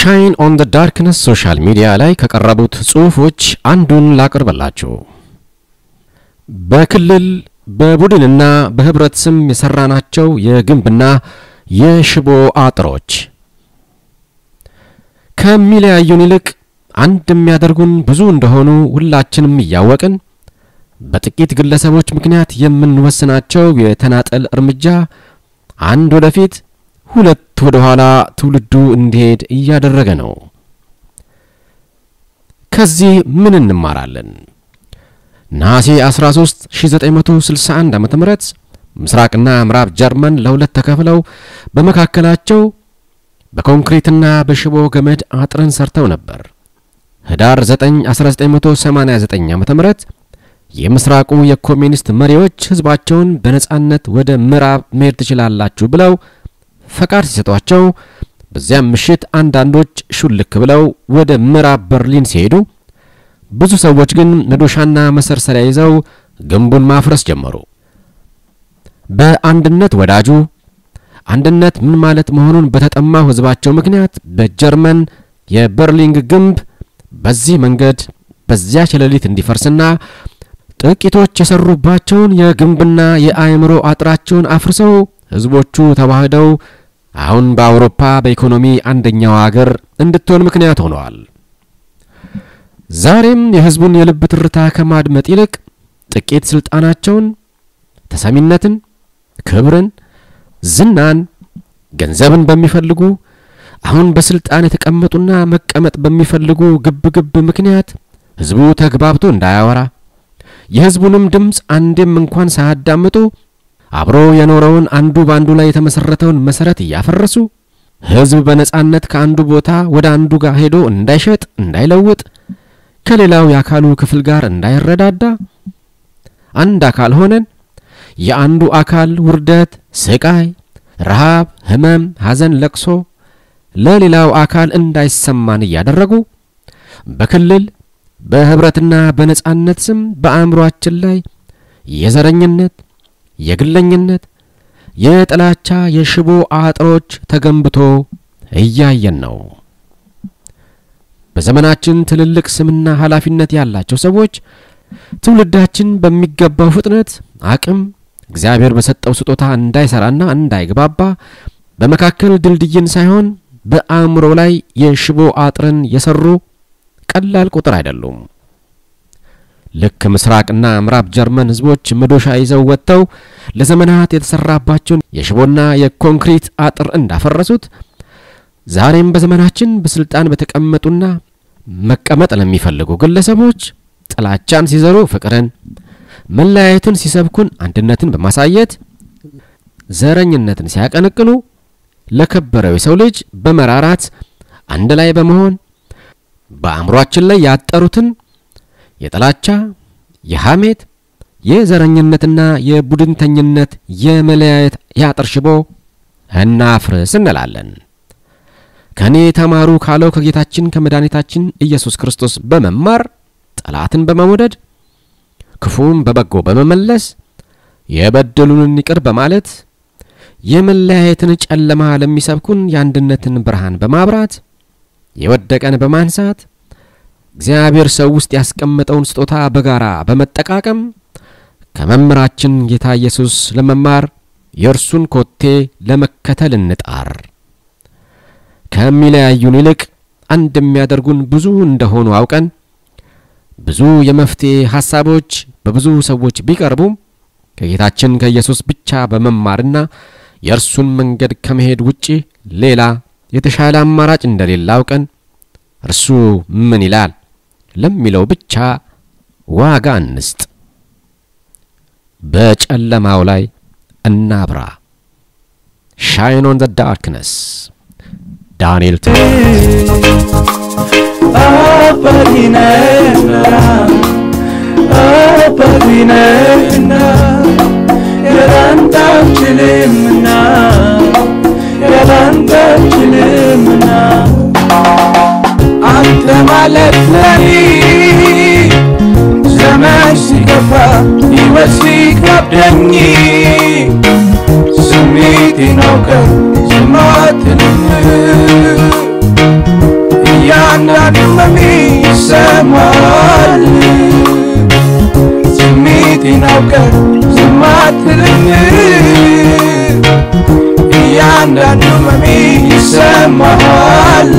Shine on the darkness social media ላይ ከቀረቡት ጽሑፎች አንዱን ላቅርበላችሁ። በክልል በቡድንና በህብረት ስም የሰራናቸው የግንብና የሽቦ አጥሮች ከሚለያዩን ይልቅ አንድ የሚያደርጉን ብዙ እንደሆኑ ሁላችንም እያወቅን በጥቂት ግለሰቦች ምክንያት የምንወስናቸው የተናጠል እርምጃ አንድ ወደፊት ሁለት ወደ ኋላ ትውልዱ እንዲሄድ እያደረገ ነው። ከዚህ ምን እንማራለን? ነሐሴ 13 1961 ዓ.ም ምስራቅና ምዕራብ ጀርመን ለሁለት ተከፍለው በመካከላቸው በኮንክሪትና በሽቦ ገመድ አጥርን ሰርተው ነበር። ህዳር 9 1989 ዓ.ም የምስራቁ የኮሚኒስት መሪዎች ህዝባቸውን በነጻነት ወደ ምዕራብ መሄድ ትችላላችሁ ብለው ፈቃድ ሲሰጧቸው በዚያም ምሽት አንዳንዶች ሹልክ ብለው ወደ ምዕራብ በርሊን ሲሄዱ ብዙ ሰዎች ግን መዶሻና መሰርሰሪያ ይዘው ግንቡን ማፍረስ ጀመሩ። በአንድነት ወዳጁ አንድነት ምን ማለት መሆኑን በተጠማው ህዝባቸው ምክንያት በጀርመን የበርሊን ግንብ በዚህ መንገድ በዚያች ሌሊት እንዲፈርስና ጥቂቶች የሰሩባቸውን የግንብና የአእምሮ አጥራቸውን አፍርሰው ህዝቦቹ ተዋህደው አሁን በአውሮፓ በኢኮኖሚ አንደኛው አገር እንድትሆን ምክንያት ሆነዋል። ዛሬም የህዝቡን የልብ ትርታ ከማድመጥ ይልቅ ጥቂት ስልጣናቸውን፣ ተሰሚነትን፣ ክብርን፣ ዝናን፣ ገንዘብን በሚፈልጉ አሁን በስልጣን የተቀመጡና መቀመጥ በሚፈልጉ ግብግብ ምክንያት ህዝቡ ተግባብቶ እንዳያወራ የህዝቡንም ድምፅ አንዴም እንኳን ሳያዳምጡ አብሮ የኖረውን አንዱ በአንዱ ላይ የተመሰረተውን መሰረት እያፈረሱ ህዝብ በነጻነት ከአንዱ ቦታ ወደ አንዱ ጋር ሄዶ እንዳይሸጥ፣ እንዳይለውጥ ከሌላው የአካሉ ክፍል ጋር እንዳይረዳዳ አንድ አካል ሆነን የአንዱ አካል ውርደት፣ ስቃይ፣ ረሃብ፣ ህመም፣ ሐዘን፣ ለቅሶ ለሌላው አካል እንዳይሰማን እያደረጉ በክልል በህብረትና በነጻነት ስም በአእምሯችን ላይ የዘረኝነት፣ የግለኝነት፣ የጥላቻ የሽቦ አጥሮች ተገንብቶ እያየን ነው። በዘመናችን ትልልቅ ስምና ኃላፊነት ያላቸው ሰዎች ትውልዳችን በሚገባው ፍጥነት አቅም እግዚአብሔር በሰጠው ስጦታ እንዳይሰራና እንዳይግባባ በመካከል ድልድይን ሳይሆን በአእምሮ ላይ የሽቦ አጥርን የሰሩ ቀላል ቁጥር አይደሉም። ልክ ምስራቅና ምዕራብ ጀርመን ህዝቦች መዶሻ ይዘው ወጥተው ለዘመናት የተሰራባቸውን የሽቦና የኮንክሪት አጥር እንዳፈረሱት ዛሬም በዘመናችን በስልጣን በተቀመጡና መቀመጥ ለሚፈልጉ ግለሰቦች ጥላቻን ሲዘሩ ፍቅርን፣ መለያየትን ሲሰብኩን አንድነትን በማሳየት ዘረኝነትን ሲያቀነቅኑ ለከበረው የሰው ልጅ በመራራት አንድ ላይ በመሆን በአእምሯችን ላይ ያጠሩትን የጥላቻ፣ የሐሜት፣ የዘረኝነትና የቡድንተኝነት የመለያየት ያጥር ሽቦ እናፍርስ እንላለን። ከእኔ ተማሩ ካለው ከጌታችን ከመድኃኒታችን ኢየሱስ ክርስቶስ በመማር ጠላትን በመውደድ ክፉም በበጎ በመመለስ የበደሉንን ይቅር በማለት የመለያየትን ጨለማ ለሚሰብኩን የአንድነትን ብርሃን በማብራት የወደቀን በማንሳት እግዚአብሔር ሰው ውስጥ ያስቀመጠውን ስጦታ በጋራ በመጠቃቀም ከመምህራችን ጌታ ኢየሱስ ለመማር የእርሱን ኮቴ ለመከተል እንጣር። ከሚለያዩን ይልቅ አንድ የሚያደርጉን ብዙ እንደሆኑ አውቀን ብዙ የመፍትሄ ሐሳቦች በብዙ ሰዎች ቢቀርቡም ከጌታችን ከኢየሱስ ብቻ በመማርና የእርሱን መንገድ ከመሄድ ውጪ ሌላ የተሻለ አማራጭ እንደሌለ አውቀን እርሱ ምን ይላል ለሚለው ብቻ ዋጋ እንስጥ። በጨለማው ላይ እናብራ። Shine on the darkness ዳንኤል አባቴነህና ማለት ለኔ ዘመን ሲከፋ ሕይወት ሲከብደኝ። ስሜቴን አውቀህ ዝም አትልም እያንዳንዱ መሚ ይሰማል። ስሜቴን አውቀህ ዝም እያንዳንዱ መሚ ይሰማል